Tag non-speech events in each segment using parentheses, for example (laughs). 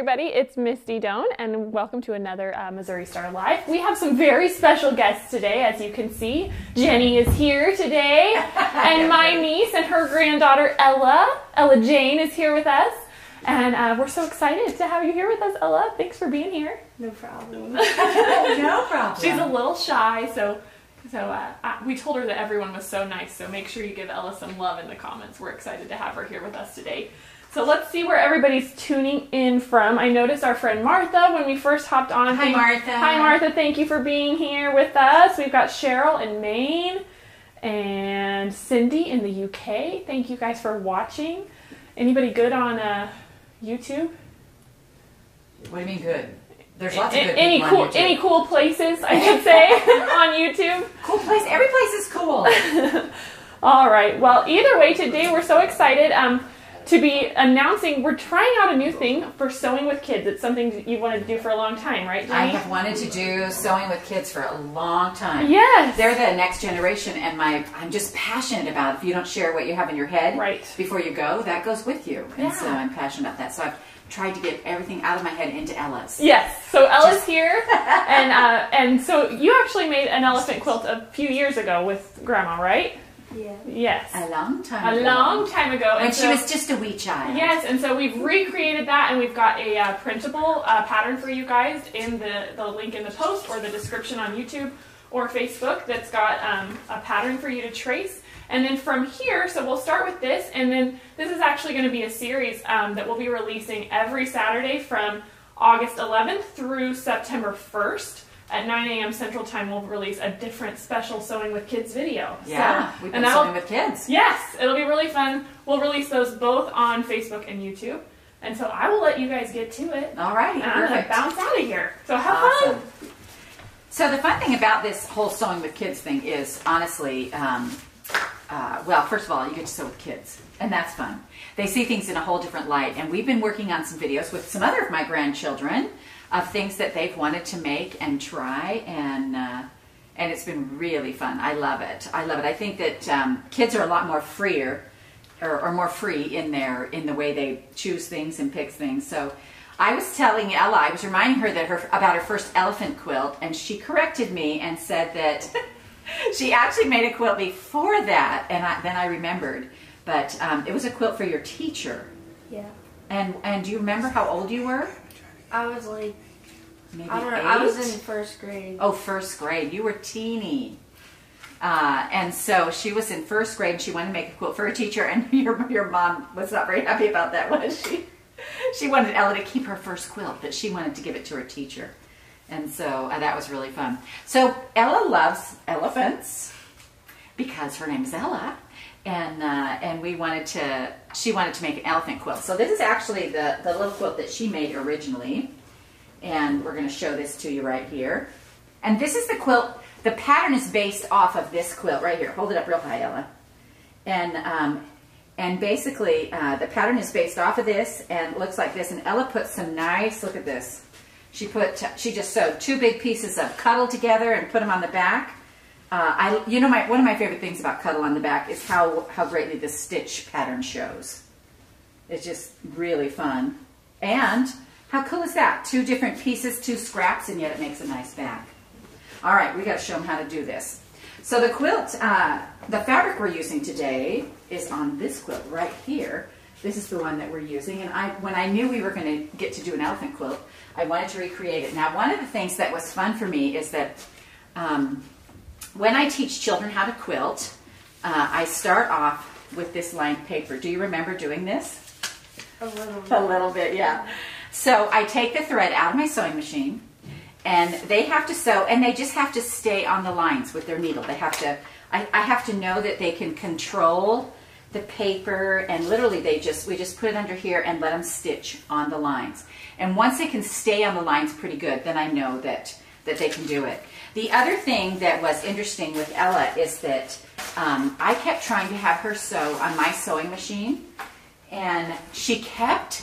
everybody, it's Misty Doan, and welcome to another uh, Missouri Star Live. We have some very special guests today, as you can see. Jenny is here today, (laughs) and my niece and her granddaughter Ella, Ella Jane, is here with us. And uh, we're so excited to have you here with us, Ella. Thanks for being here. No problem. (laughs) no problem. She's a little shy, so so uh, we told her that everyone was so nice. So make sure you give Ella some love in the comments. We're excited to have her here with us today. So let's see where everybody's tuning in from. I noticed our friend Martha when we first hopped on. Hi, Thank- Martha. Hi, Martha. Thank you for being here with us. We've got Cheryl in Maine and Cindy in the UK. Thank you guys for watching. Anybody good on uh, YouTube? What do you mean good? There's lots of good any cool any cool places I (laughs) should say (laughs) on YouTube? cool place. Every place is cool. (laughs) All right. Well, either way, today we're so excited um, to be announcing we're trying out a new thing for sewing with kids. It's something you've wanted to do for a long time, right, Jenny? I have wanted to do sewing with kids for a long time. Yes. They're the next generation, and my I'm just passionate about. If you don't share what you have in your head Right. before you go, that goes with you, Yeah. and so I'm passionate about that. So I've tried to get everything out of my head into Ella's. Yes. So Ella's here, and uh, and so you actually made an elephant quilt a few years ago with Grandma, right? Yeah. Yes. A long time. Ago. A ago. long time ago. When and she so- was just a wee child. Yes, and so we've recreated that, and we've got a uh, printable uh, pattern for you guys in the, the link in the post or the description on YouTube or Facebook that's got um, a pattern for you to trace. And then from here, so we'll start with this, and then this is actually going to be a series um, that we'll be releasing every Saturday from August 11th through September 1st. At 9 a.m. Central Time, we'll release a different special Sewing with Kids video. Yeah, So- we've been sewing with kids. Yes, it'll be really fun. We'll release those both on Facebook and YouTube. And so I will let you guys get to it. All righty, And I'm going to bounce out of here. So have Awesome. fun. So the fun thing about this whole sewing with kids thing is honestly, um, uh, well, first of all, you get to sew with kids, and that's fun. They see things in a whole different light, and we've been working on some videos with some other of my grandchildren of things that they've wanted to make and try, and uh, and it's been really fun. I love it. I love it. I think that um, kids are a lot more freer or, or more free in their in the way they choose things and pick things. So I was telling Ella, I was reminding her that her about her first elephant quilt, and she corrected me and said that (laughs) she actually made a quilt before that, and I, then I remembered. But um, it was a quilt for your teacher. Yeah. And and do you remember how old you were? I was like, Maybe I don't know. I was in first grade. Oh, first grade. You were teeny. Uh, and so she was in first grade and she wanted to make a quilt for her teacher and (laughs) your, your mom was not very happy about that, was she? (laughs) She wanted Ella to keep her first quilt, but she wanted to give it to her teacher. And so uh, that was really fun. So Ella loves elephants because her name is Ella. And, uh, and we wanted to, she wanted to make an elephant quilt. So this is actually the, the little quilt that she made originally and we're going to show this to you right here. And this is the quilt. The pattern is based off of this quilt right here. Hold it up real high, Ella. And um, and basically, uh, the pattern is based off of this and looks like this. And Ella put some nice. Look at this. She put she just sewed two big pieces of cuddle together and put them on the back. Uh, I you know my one of my favorite things about cuddle on the back is how how greatly the stitch pattern shows. It's just really fun. And how cool is that? Two different pieces, two scraps, and yet it makes a nice bag. All right, we got to show them how to do this. So the quilt, uh, the fabric we're using today is on this quilt right here. This is the one that we're using. And I, when I knew we were going to get to do an elephant quilt, I wanted to recreate it. Now, one of the things that was fun for me is that um, when I teach children how to quilt, uh, I start off with this lined paper. Do you remember doing this? A little A bit. little bit, yeah. So I take the thread out of my sewing machine, and they have to sew, and they just have to stay on the lines with their needle. They have to, I, I have to know that they can control the paper, and literally they just, we just put it under here and let them stitch on the lines. And once they can stay on the lines pretty good, then I know that, that they can do it. The other thing that was interesting with Ella is that um, I kept trying to have her sew on my sewing machine, and she kept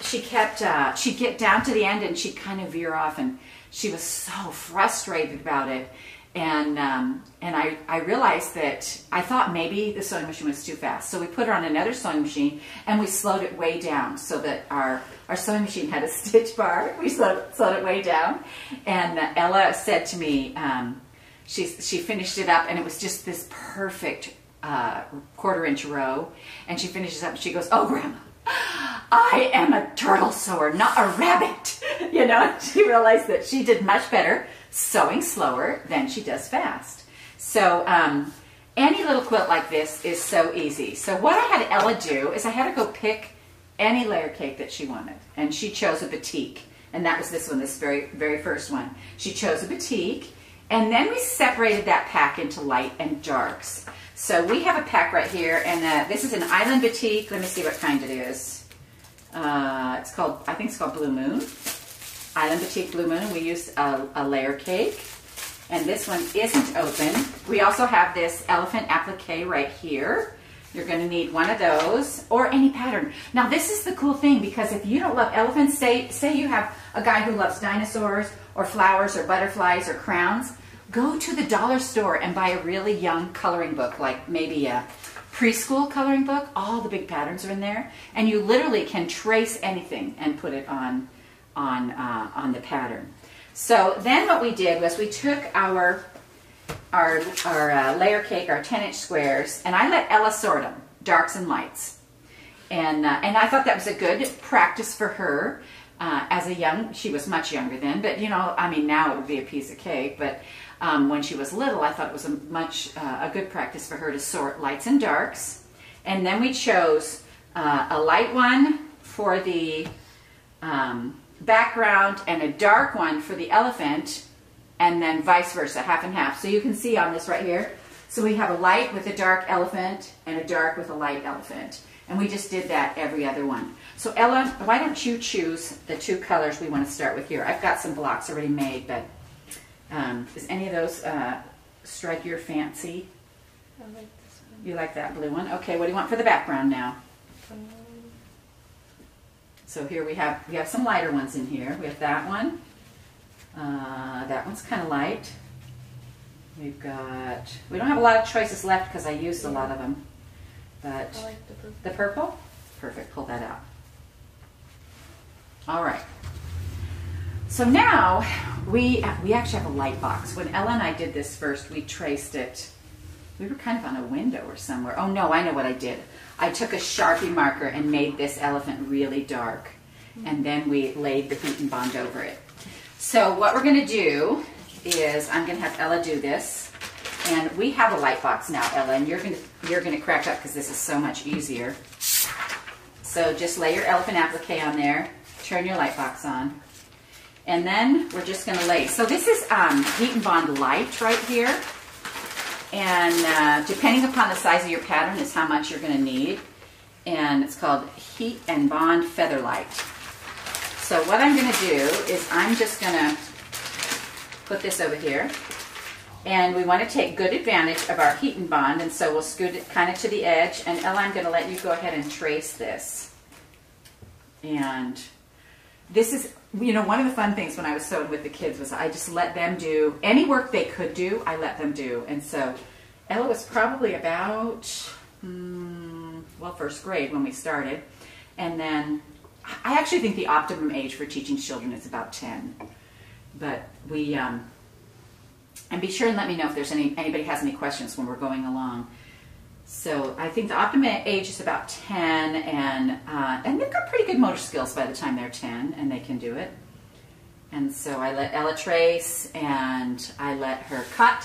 she kept uh, she'd get down to the end and she'd kind of veer off and she was so frustrated about it and um, and I, I realized that I thought maybe the sewing machine was too fast. So we put her on another sewing machine and we slowed it way down so that our, our sewing machine had a (laughs) stitch bar. We slowed, slowed it way down. And Ella said to me, um, she, she finished it up and it was just this perfect uh, quarter inch row. And she finishes up and she goes, oh, Grandma, I am a turtle sewer, not a rabbit. (laughs) You know, she realized that she did much better sewing slower than she does fast. So um, any little quilt like this is so easy. So what I had Ella do is I had her go pick any layer cake that she wanted. And she chose a batik. And that was this one, this very, very first one. She chose a batik. And then we separated that pack into light and darks. So we have a pack right here. And uh, this is an Island Batik. Let me see what kind it is. Uh, it's called, I think it's called Blue Moon. Island Batik Blue Moon. We used a, a layer cake. And this one isn't open. We also have this elephant applique right here. You're going to need one of those or any pattern. Now this is the cool thing because if you don't love elephants, say, say you have a guy who loves dinosaurs or flowers or butterflies or crowns, go to the dollar store and buy a really young coloring book, like maybe a preschool coloring book. All the big patterns are in there. And you literally can trace anything and put it on, on, uh, on the pattern. So then what we did was we took our our, our uh, layer cake, our 10 inch squares, and I let Ella sort them, darks and lights. And, uh, and I thought that was a good practice for her uh, as a young, she was much younger then, but you know, I mean, now it would be a piece of cake, but um, when she was little, I thought it was a much, uh, a good practice for her to sort lights and darks. And then we chose uh, a light one for the um, background and a dark one for the elephant and then vice versa, half and half. So you can see on this right here. So we have a light with a dark elephant and a dark with a light elephant. And we just did that every other one. So Ella, why don't you choose the two colors we want to start with here? I've got some blocks already made, but um, does any of those uh, strike your fancy? I like this one. You like that blue one? Okay, what do you want for the background now? So here we have we have some lighter ones in here. We have that one. Uh, that one's kind of light. We've got we don't have a lot of choices left because I used a lot of them. But like the purple. the purple, perfect. Pull that out. All right. So now we we actually have a light box. When Ella and I did this first, we traced it. We were kind of on a window or somewhere. Oh no, I know what I did. I took a Sharpie marker and made this elephant really dark. And then we laid the heat and bond over it. So what we're going to do is I'm going to have Ella do this. And we have a light box now, Ella, and you're going to you're to crack up because this is so much easier. So just lay your elephant applique on there, turn your light box on, and then we're just going to lay. So this is um, Heat and Bond Light right here. And uh, depending upon the size of your pattern is how much you're going to need. And it's called Heat and Bond Feather Light. So what I'm going to do is I'm just going to put this over here. And we want to take good advantage of our heat and bond, and so we'll scoot it kind of to the edge. And Ella, I'm going to let you go ahead and trace this. And this is, you know, one of the fun things when I was sewing with the kids was I just let them do any work they could do, I let them do. And so Ella was probably about, hmm, well, first grade when we started. And then I actually think the optimum age for teaching children is about 10. But we, um, and be sure and let me know if there's any anybody has any questions when we're going along. So I think the optimum age is about 10, and uh, and they've got pretty good motor skills by the time they're 10, and they can do it. And so I let Ella trace, and I let her cut,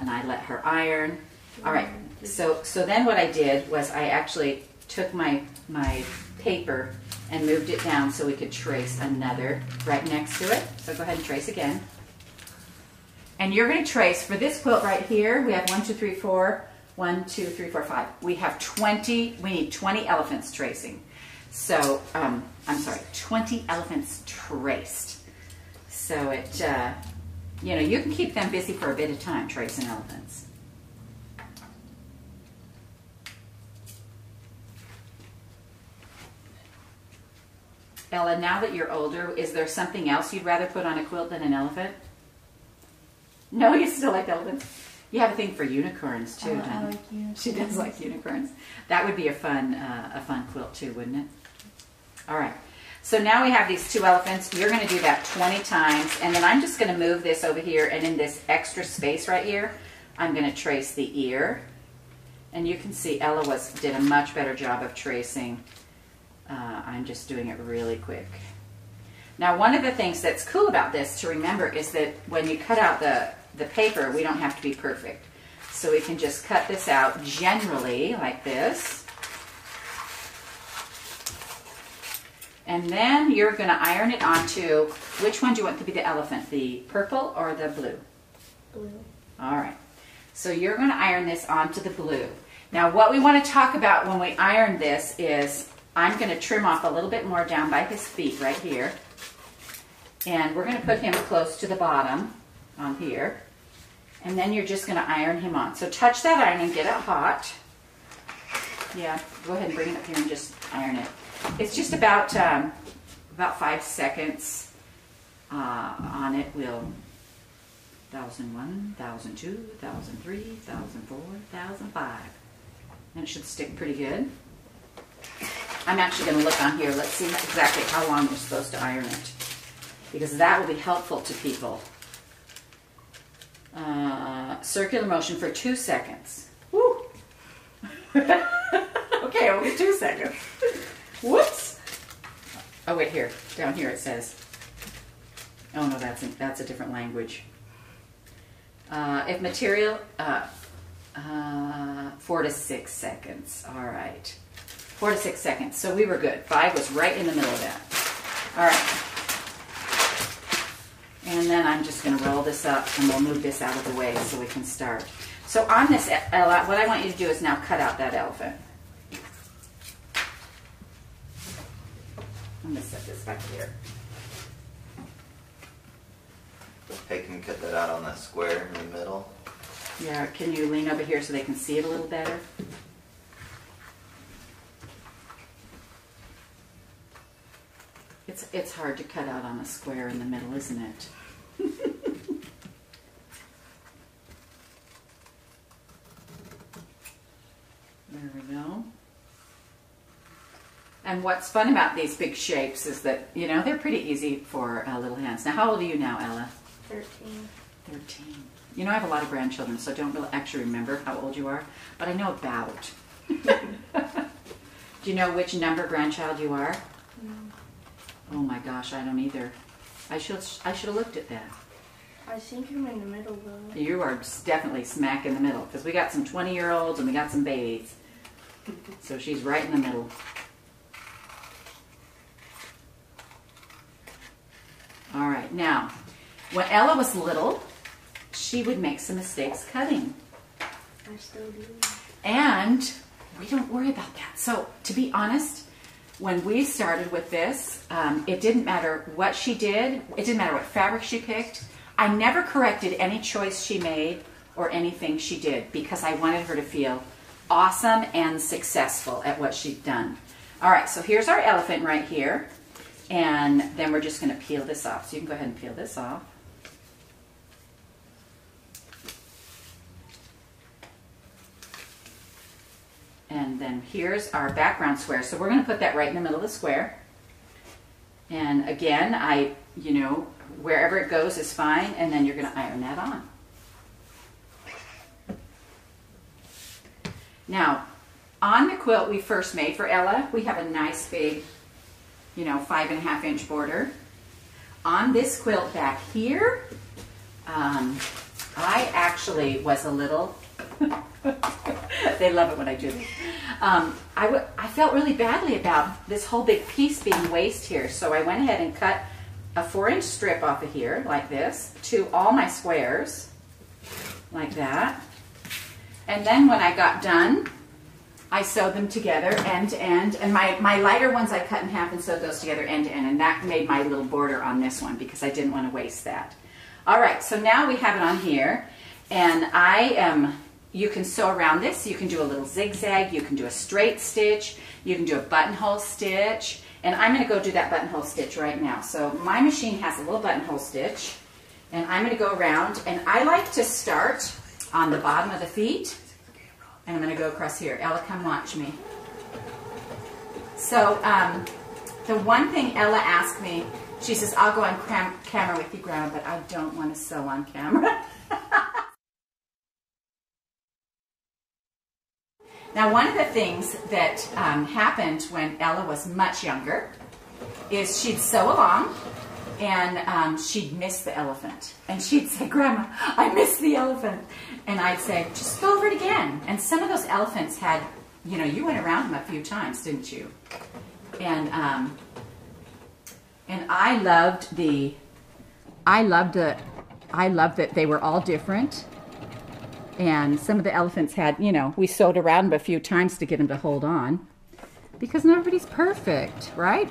and I let her iron. All right. So so then what I did was I actually took my my paper and moved it down so we could trace another right next to it. So go ahead and trace again. And you're going to trace for this quilt right here. We have one, two, three, four. One, two, three, four, five. We have 20. We need 20 elephants tracing. So, um, I'm sorry, 20 elephants traced. So it, uh, you know, you can keep them busy for a bit of time tracing elephants. Ella, now that you're older, is there something else you'd rather put on a quilt than an elephant? No, you still like elephants. You have a thing for unicorns too. Oh, I like you. She does like unicorns. That would be a fun, uh, a fun quilt too, wouldn't it? All right. So now we have these two elephants. You're going to do that 20 times, and then I'm just going to move this over here, and in this extra space right here, I'm going to trace the ear. And you can see Ella was did a much better job of tracing. Uh, I'm just doing it really quick. Now, one of the things that's cool about this to remember is that when you cut out the, the paper, we don't have to be perfect. So we can just cut this out generally like this. And then you're going to iron it onto, which one do you want to be the elephant, the purple or the blue? Blue. All right. So you're going to iron this onto the blue. Now what we want to talk about when we iron this is I'm going to trim off a little bit more down by his feet right here. And we're going to put him close to the bottom on here. And then you're just going to iron him on. So touch that iron and get it hot. Yeah, go ahead and bring it up here and just iron it. It's just about um, about five seconds uh, on it. We'll 1001, 1002, 1003, 1004, 1005. And it should stick pretty good. I'm actually going to look on here. Let's see exactly how long we're supposed to iron it. Because that will be helpful to people. Uh, circular motion for two seconds. Woo! (laughs) okay, only two seconds. Whoops! Oh, wait, here. Down here it says. Oh, no, that's, that's a different language. Uh, if material, uh, uh, four to six seconds. All right. Four to six seconds. So we were good. Five was right in the middle of that. All right. And then I'm just going to roll this up and we'll move this out of the way so we can start. So on this, what I want you to do is now cut out that elephant. I'm going to set this back here. Hey, can you cut that out on that square in the middle? Yeah, can you lean over here so they can see it a little better? It's, it's hard to cut out on a square in the middle, isn't it? (laughs) There we go. And what's fun about these big shapes is that, you know, they're pretty easy for uh, little hands. Now, how old are you now, Ella? 13. 13. You know, I have a lot of grandchildren, so I don't really actually remember how old you are, but I know about. (laughs) Do you know which number grandchild you are? Oh my gosh, I don't either. I should I should have looked at that. I think I'm in the middle though. You are definitely smack in the middle because we got some 20 year olds and we got some babies. So she's right in the middle. All right, now, when Ella was little, she would make some mistakes cutting. I still do. And we don't worry about that. So, to be honest, when we started with this, um, it didn't matter what she did, it didn't matter what fabric she picked. I never corrected any choice she made or anything she did because I wanted her to feel awesome and successful at what she'd done. All right, so here's our elephant right here. And then we're just going to peel this off. So you can go ahead and peel this off. And then here's our background square. So we're going to put that right in the middle of the square. And again, I, you know, wherever it goes is fine. And then you're going to iron that on. Now, on the quilt we first made for Ella, we have a nice big, you know, five and a half inch border. On this quilt back here, um, I actually was a little (laughs) (laughs) they love it when I do this. Um, I, w- I felt really badly about this whole big piece being waste here, so I went ahead and cut a four inch strip off of here, like this, to all my squares, like that. And then when I got done, I sewed them together end to end. And my, my lighter ones I cut in half and sewed those together end to end. And that made my little border on this one because I didn't want to waste that. All right, so now we have it on here. And I am, you can sew around this. You can do a little zigzag. You can do a straight stitch. You can do a buttonhole stitch. And I'm going to go do that buttonhole stitch right now. So my machine has a little buttonhole stitch. And I'm going to go around, and I like to start on the bottom of the feet, and I'm going to go across here. Ella, come watch me. So, um, the one thing Ella asked me, she says, I'll go on cam- camera with you, Grandma, but I don't want to sew on camera. (laughs) now, one of the things that um, happened when Ella was much younger is she'd sew along and um, she'd miss the elephant. And she'd say, Grandma, I missed the elephant. And I'd say, just go over it again. And some of those elephants had, you know, you went around them a few times, didn't you? And um, and I loved the, I loved the, I loved that they were all different. And some of the elephants had, you know, we sewed around them a few times to get them to hold on. Because not everybody's perfect, right?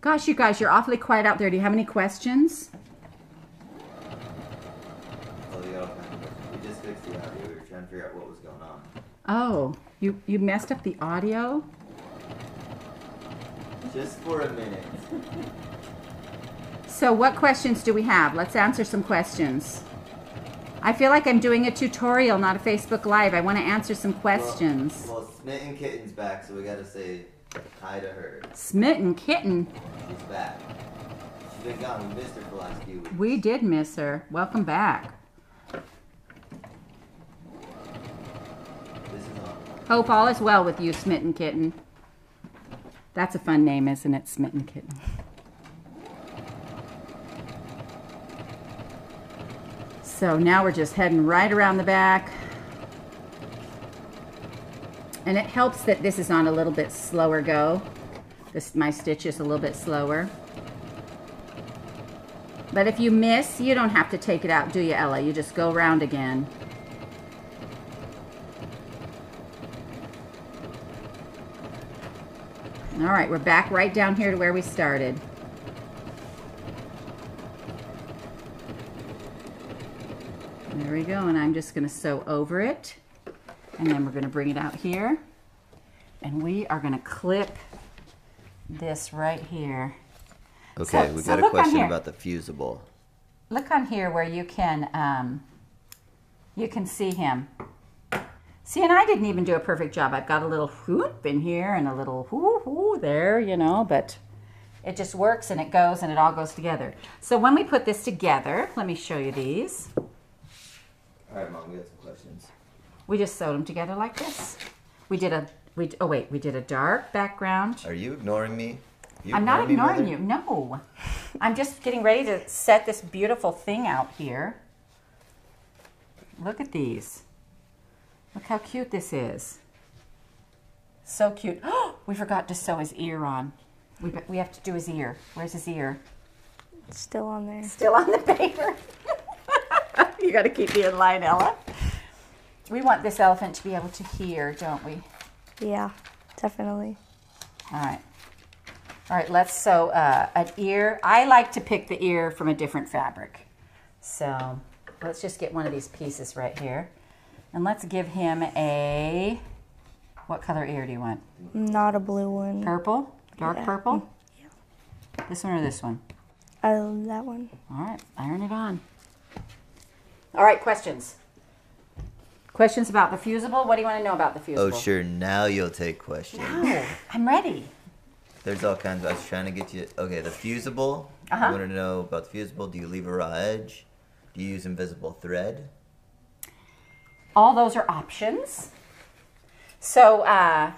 Gosh, you guys, you're awfully quiet out there. Do you have any questions? Oh, we got all kinds of questions. We just fixed the audio. We were trying to figure out what was going on. Oh, you, you messed up the audio? Just for a minute. (laughs) So what questions do we have? Let's answer some questions. I feel like I'm doing a tutorial, not a Facebook Live. I want to answer some questions. Well, well, Smitten Kitten's back, so we gotta say hi to her. Smitten Kitten. She's back. She's been gone. We missed her for the last few weeks. We did miss her. Welcome back. This is on. Hope all is well with you, Smitten Kitten. That's a fun name, isn't it? Smitten Kitten. So now we're just heading right around the back. And it helps that this is on a little bit slower go. This my stitch is a little bit slower. But if you miss, you don't have to take it out, do you, Ella? You just go around again. All right, we're back right down here to where we started. There we go, and I'm just going to sew over it. And then we're going to bring it out here. And we are going to clip this right here. Okay, So- we so got a question about the fusible. Look on here where you can um, you can see him. See, and I didn't even do a perfect job. I've got a little whoop in here and a little whoo whoo there, you know, but it just works and it goes and it all goes together. So when we put this together, let me show you these. All right, mom, we got some questions. We just sewed them together like this. We did a we oh wait, we did a dark background. Are you ignoring me? You I'm not ignoring Mother? you. No. I'm just getting ready to set this beautiful thing out here. Look at these. Look how cute this is. So cute. Oh, (gasps) we forgot to sew his ear on. We, we have to do his ear. Where's his ear? It's still on there. Still on the paper. You got to keep me in line, Ella. We want this elephant to be able to hear, don't we? Yeah, definitely. All right. All right, let's sew uh, an ear. I like to pick the ear from a different fabric. So let's just get one of these pieces right here. And let's give him a, what color ear do you want? Not a blue one. Purple? Dark Yeah. purple? Yeah. This one or this one? I love that one. All right, iron it on. All right, questions. Questions about the fusible? What do you want to know about the fusible? Oh, sure. Now you'll take questions. No, I'm ready. There's all kinds. I was trying to get you. Okay, the fusible. Uh-huh. I wanted to know about the fusible. Do you leave a raw edge? Do you use invisible thread? all those are options. So uh,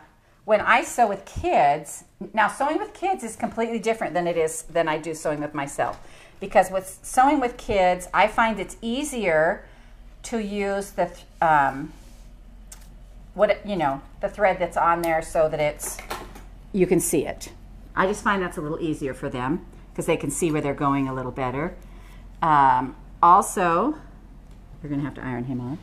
when I sew with kids, now sewing with kids is completely different than it is than I do sewing with myself. Because with sewing with kids, I find it's easier to use the um, what you know the thread that's on there so that it's you can see it. I just find that's a little easier for them because they can see where they're going a little better. Um, also, going to have to iron him on.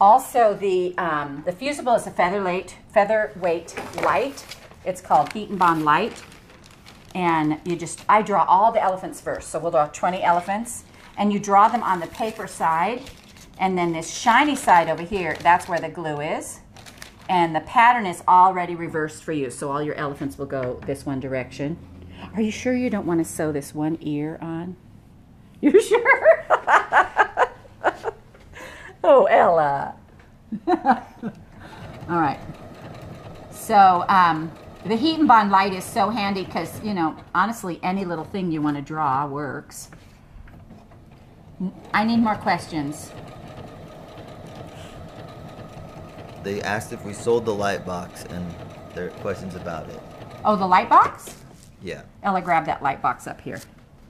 Also, the um, the fusible is a featherweight featherweight light. It's called Heat and Bond Light, and you just I draw all the elephants first. So we'll draw 20 elephants, and you draw them on the paper side, and then this shiny side over here, that's where the glue is, and the pattern is already reversed for you. So all your elephants will go this one direction. Are you sure you don't want to sew this one ear on? (laughs) You sure? (laughs) oh, Ella. (laughs) All right. So um, the heat and bond light is so handy because, you know, honestly, any little thing you want to draw works. I need more questions. They asked if we sold the light box, and there are questions about it. Oh, the light box? Yeah. Ella, grab that light box up here.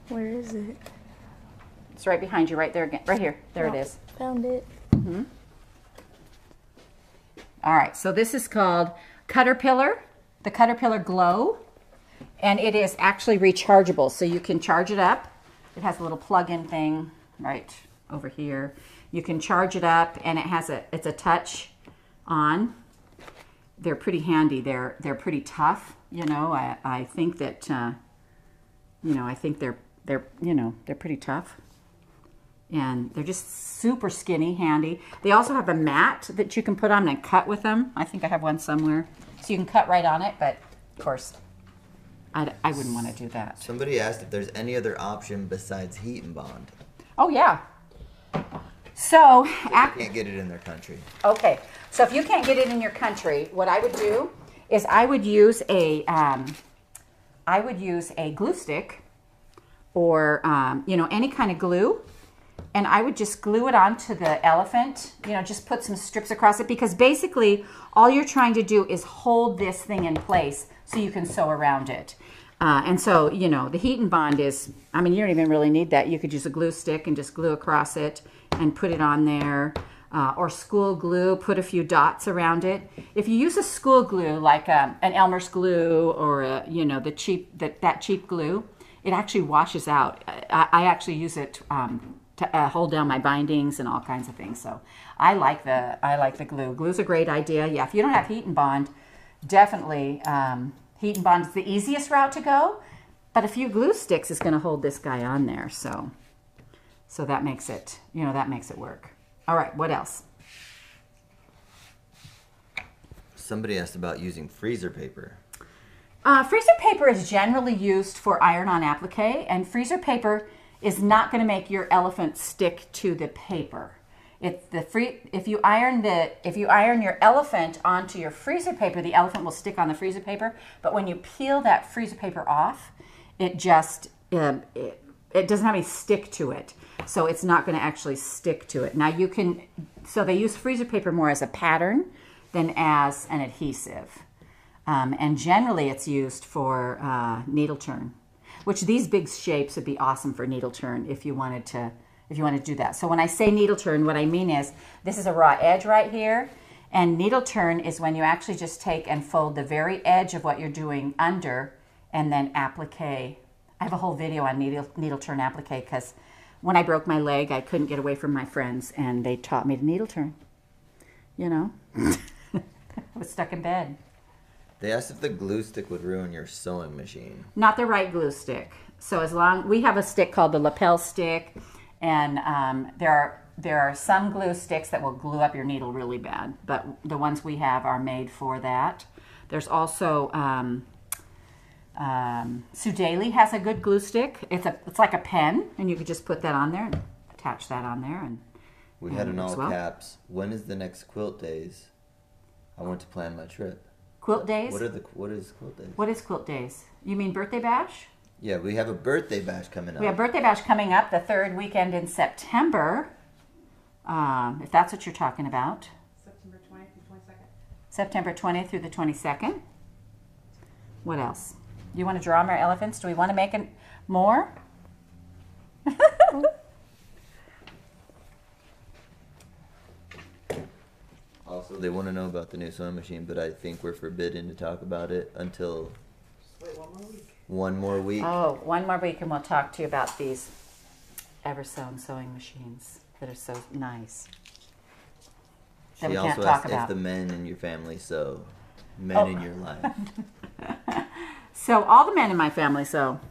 Where is it? It's right behind you, right there again. Right here. There it is. Found it. Hmm. All right, so this is called Cutterpillar, the Cutterpillar Glow, and it is actually rechargeable, so you can charge it up. It has a little plug-in thing right over here. You can charge it up, and it has a it's a touch on. They're pretty handy. They're they're pretty tough. You know, I I think that uh, you know I think they're they're you know they're pretty tough and they're just super skinny, handy. They also have a mat that you can put on and cut with them. I think I have one somewhere. So you can cut right on it, but of course, I, I wouldn't want to do that. Somebody asked if there's any other option besides heat and bond. Oh, yeah. So, ac- Can't get it in their country. okay. So if you can't get it in your country, what I would do is I would use a, um, I would use a glue stick or, um, you know, any kind of glue and I would just glue it onto the elephant, you know, just put some strips across it because basically all you're trying to do is hold this thing in place so you can sew around it. Uh, and so, you know, the heat and bond is, I mean, you don't even really need that. You could use a glue stick and just glue across it and put it on there. Uh, or school glue, put a few dots around it. If you use a school glue like um, an Elmer's glue or a, you know the cheap that that cheap glue, it actually washes out. I, I actually use it um, to uh, hold down my bindings and all kinds of things. So I like the I like the glue. Glue's a great idea. Yeah, if you don't have heat and bond, definitely um, heat and bond is the easiest route to go. But a few glue sticks is going to hold this guy on there. So so that makes it you know that makes it work. All right, what else? Somebody asked about using freezer paper. Uh, freezer paper is generally used for iron-on applique, and freezer paper is not going to make your elephant stick to the paper. If the free, if you iron the, if you iron your elephant onto your freezer paper, the elephant will stick on the freezer paper. But when you peel that freezer paper off, it just um, it, it doesn't have any stick to it, so it's not going to actually stick to it. Now you can, so they use freezer paper more as a pattern than as an adhesive. Um, and generally it's used for uh, needle turn, which these big shapes would be awesome for needle turn if you wanted to if you want to do that. So when I say needle turn, what I mean is this is a raw edge right here, and needle turn is when you actually just take and fold the very edge of what you're doing under, and then applique. I have a whole video on needle needle turn applique because when I broke my leg, I couldn't get away from my friends, and they taught me to needle turn. You know, (laughs) I was stuck in bed. They asked if the glue stick would ruin your sewing machine. not the right glue stick. So as long we have a stick called the lapel stick, and um, there are there are some glue sticks that will glue up your needle really bad, but the ones we have are made for that. There's also um, um, Sudali has a good glue stick. It's a it's like a pen, and you could just put that on there and attach that on there. And We Yeah, had in works all well. caps. When is the next quilt days? I want to plan my trip. Quilt days. What are the what is quilt days? what is quilt days? You mean birthday bash? Yeah, we have a birthday bash coming up. We have birthday bash coming up the third weekend in September. Um, if that's what you're talking about. September 20th through 22nd. September 20th through the 22nd. What else? You want to draw more elephants? Do we want to make it more? (laughs) Also, they want to know about the new sewing machine, but I think we're forbidden to talk about it until wait one more week. one more week. Oh, one more week and we'll talk to you about these Eversewn sewing machines that are so nice. That she we can't also talk asked about. if the men in your family sew. Men Oh. in your life. (laughs) So all the men in my family sew.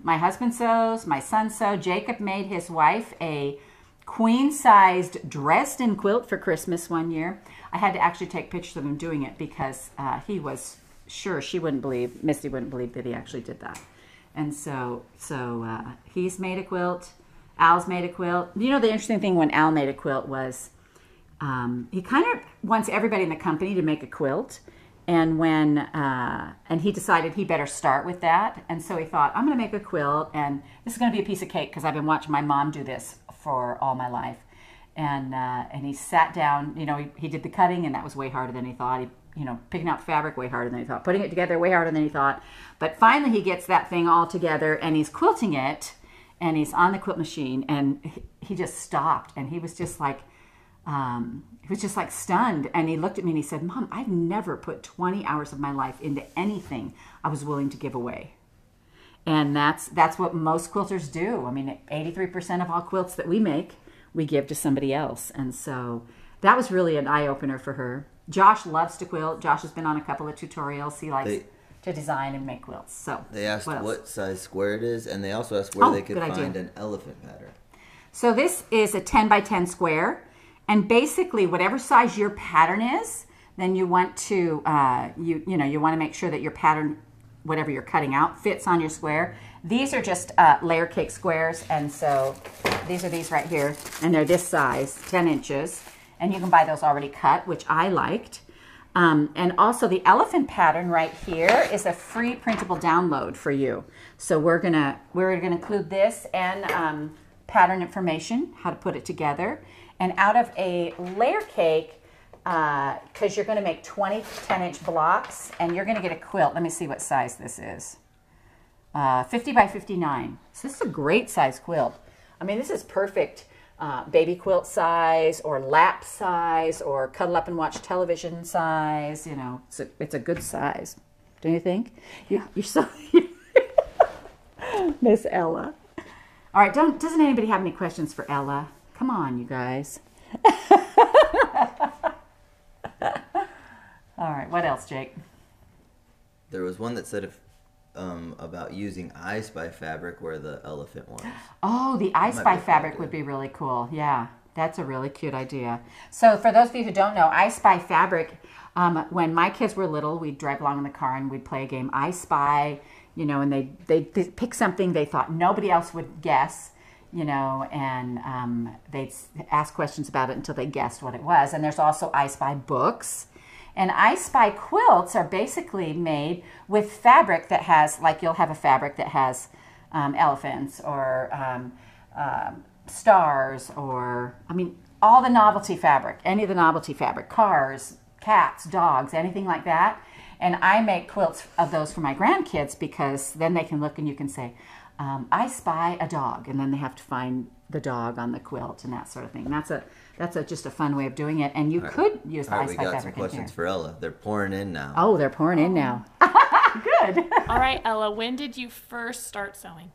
My husband sews, my son sew. Jacob made his wife a queen-sized Dresden quilt for Christmas one year. I had to actually take pictures of him doing it because uh, he was sure she wouldn't believe, Misty wouldn't believe that he actually did that. And so, so uh, he's made a quilt. Al's made a quilt. You know, the interesting thing when Al made a quilt was um, he kind of wants everybody in the company to make a quilt. And when uh, and he decided he better start with that, and so he thought, I'm going to make a quilt, and this is going to be a piece of cake because I've been watching my mom do this for all my life. And uh, and he sat down. You know, he, he did the cutting, and that was way harder than he thought. He you know, picking out fabric way harder than he thought, putting it together way harder than he thought. But finally, he gets that thing all together and he's quilting it and he's on the quilt machine and he- he just stopped and he was just like, um, he was just like stunned. And he looked at me and he said, Mom, I've never put 20 hours of my life into anything I was willing to give away. And that's that's what most quilters do. I mean, 83% of all quilts that we make, we give to somebody else. And so that was really an eye opener for her. Josh loves to quilt. Josh has been on a couple of tutorials. He likes They- to design and make quilts. So They asked what what, size square it is, and they also asked where Oh, they could good idea. find an elephant pattern. So this is a 10 by 10 square. And basically, whatever size your pattern is, then you want to, uh, you, you know, you want to make sure that your pattern, whatever you're cutting out, fits on your square. These are just uh, layer cake squares. And so these are these right here. And they're this size, 10 inches. And you can buy those already cut, which I liked. Um, and also the elephant pattern right here is a free printable download for you. So we're gonna we're gonna include this and um, pattern information, how to put it together, and out of a layer cake, because you're gonna make 20 10 inch blocks, and you're gonna get a quilt. Let me see what size this is. Uh, 50 by 59. So this is a great size quilt. I mean, this is perfect uh, baby quilt size or lap size or cuddle up and watch television size. You know, it's a, it's a good size. Don't you think? You, you're so. (laughs) Miss Ella. All right, don't, doesn't anybody have any questions for Ella? Come on, you guys. (laughs) All right, what else, Jake? There was one that said if um, about using I Spy fabric where the elephant was. Oh, the I Spy fabric would be really cool. Yeah, that's a really cute idea. So, for those of you who don't know, I Spy fabric, um, when my kids were little, we'd drive along in the car and we'd play a game, I Spy, you know, and they they pick something they thought nobody else would guess, you know, and um, they'd ask questions about it until they guessed what it was. And there's also I Spy books. And I Spy quilts are basically made with fabric that has, like you'll have a fabric that has um, elephants or um, um, stars or, I mean, all the novelty fabric, any of the novelty fabric, cars, cats, dogs, anything like that. And I make quilts of those for my grandkids because then they can look and you can say, um, I spy a dog. And then they have to find the dog on the quilt and that sort of thing. That's a that's a, just a fun way of doing it. And you could use the All I right, we spy got some fabric in here. questions for Ella. They're pouring in now. Oh, they're pouring in now. Oh. (laughs) Good. All right, Ella, when did you first start sewing?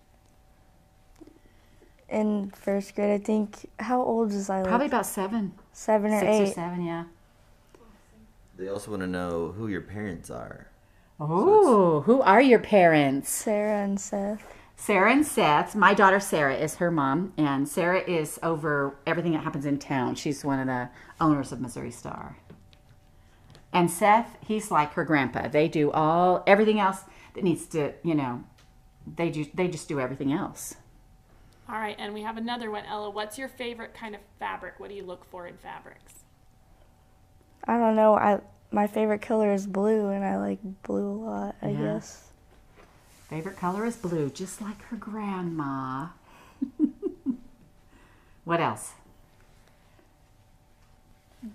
In first grade, I think. How old was I? Like Probably about seven, seven or six eight. or seven, yeah. They also want to know who your parents are. Oh, who are your parents? Sarah and Seth. Sarah and Seth. My daughter Sarah is her mom, and Sarah is over everything that happens in town. She's one of the owners of Missouri Star. And Seth, he's like her grandpa. They do all everything else that needs to, you know, they do they just do everything else. All right, and we have another one, Ella. What's your favorite kind of fabric? What do you look for in fabrics? I don't know. I my favorite color is blue, and I like blue a lot. I Yeah. guess. Favorite color is blue, just like her grandma. (laughs) what else?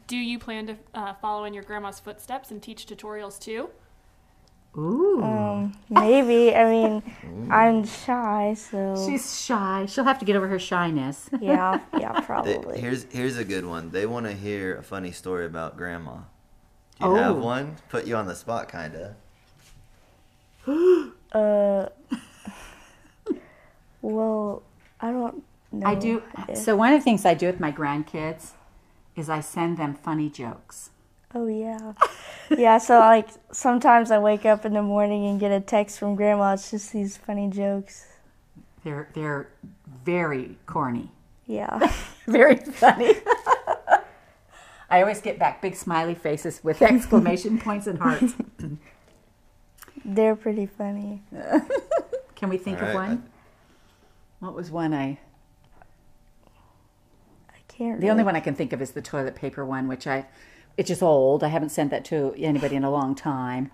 Do you plan to uh, follow in your grandma's footsteps and teach tutorials too? Ooh. Um, maybe. I mean, (laughs) I'm shy, so She's shy. She'll have to get over her shyness. (laughs) yeah, yeah, They, probably. here's here's a good one. They want to hear a funny story about grandma. Do you have Oh. one? Put you on the spot, kinda. (gasps) (gasps) Uh, well, I don't know. I do. if- So one of the things I do with my grandkids is I send them funny jokes. Oh yeah, yeah. So like sometimes I wake up in the morning and get a text from grandma. It's just these funny jokes. They're they're very corny, Yeah. (laughs) very funny. (laughs) I always get back big smiley faces with exclamation points and hearts. (laughs) They're pretty funny. (laughs) Can we think All of right, one? What was one I? I can't. The only one I can think of is the toilet paper one, which I, it's just old. I haven't sent that to anybody in a long time.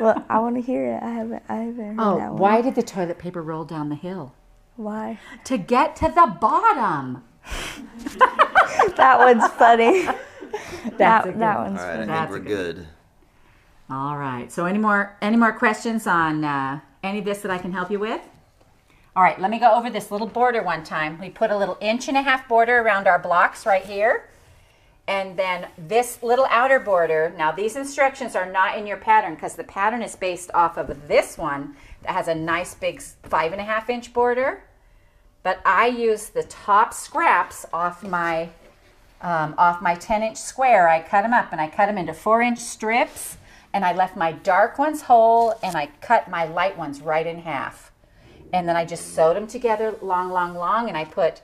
Well, I want to hear it. I haven't. I haven't heard Oh, that one. why did the toilet paper roll down the hill? Why? To get to the bottom. (laughs) That one's funny. That's that a good that one's All right, I think That's we're a good. All right. So any more any more questions on uh, any of this that I can help you with? All right. Let me go over this little border one time. We put a little inch and a half border around our blocks right here. And then this little outer border. Now these instructions are not in your pattern because the pattern is based off of this one that has a nice big five and a half inch border. But I use the top scraps off my um, off my 10 inch square. I cut them up and I cut them into four inch strips and I left my dark ones whole and I cut my light ones right in half. And then I just sewed them together long, long, long and I put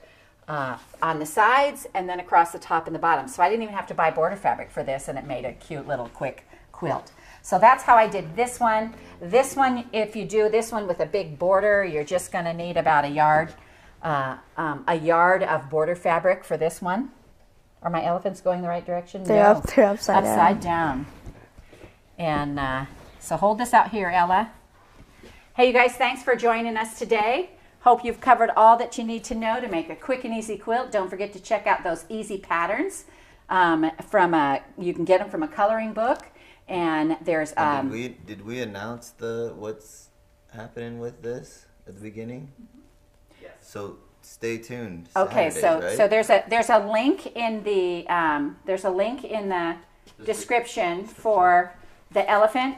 uh, on the sides and then across the top and the bottom. So I didn't even have to buy border fabric for this and it made a cute little quick quilt. So that's how I did this one. This one, if you do this one with a big border, you're just going to need about a yard, uh, um, a yard of border fabric for this one. Are my elephants going the right direction? They're up- they're upside down. upside down. And uh, so hold this out here, Ella. Hey, you guys, thanks for joining us today. Hope you've covered all that you need to know to make a quick and easy quilt. Don't forget to check out those easy patterns um, from a. You can get them from a coloring book, and there's And um, did we did we announce the what's happening with this at the beginning? Yes. So stay tuned. Okay, so Saturdays, so there's a there's a link in the um, there's a link in the description for the elephant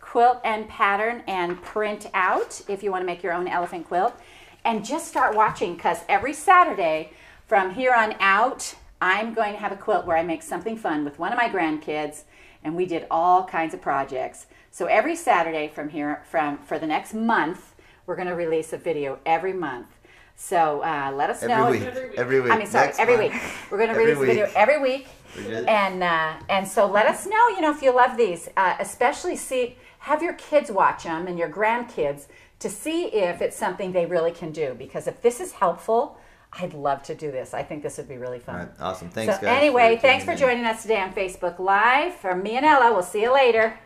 quilt and pattern and print out if you want to make your own elephant quilt and just start watching because every Saturday from here on out I'm going to have a quilt where I make something fun with one of my grandkids and we did all kinds of projects. So every Saturday from here from for the next month we're going to release a video every month. So uh, let us every know. week. Every week. I mean, sorry, Next every month. week. We're going to release a video every week. And uh, and so let us know, you know, if you love these. Uh, especially see, have your kids watch them and your grandkids to see if it's something they really can do. Because if this is helpful, I'd love to do this. I think this would be really fun. All right, awesome. Thanks, so guys. anyway, for thanks for joining us today on Facebook Live. From me and Ella, we'll see you later.